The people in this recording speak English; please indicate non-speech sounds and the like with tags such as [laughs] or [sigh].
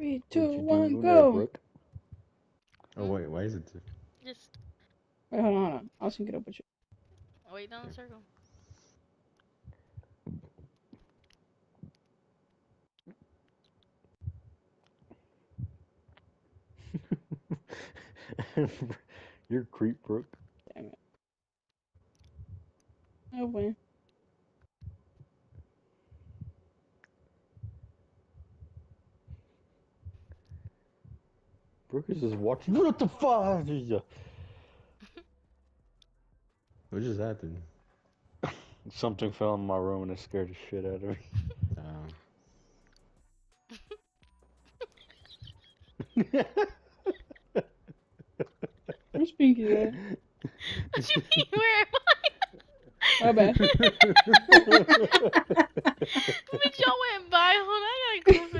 Three, What two, you one, doing there, go. Oh wait, why is it? different? Just Wait, hold on, hold on. I'll sync it up with you. Oh, wait down the circle. [laughs] You're creep, Brooke. Damn it. Oh, win. Brooke is just watching. What the fuck? [laughs] Is uh What just happened? Something fell in my room and it scared the shit out of me. Um, Where's Pinky at? What you mean? Where am I? My bad. [laughs] Bitch, y'all went by. Hold on, I gotta go [laughs]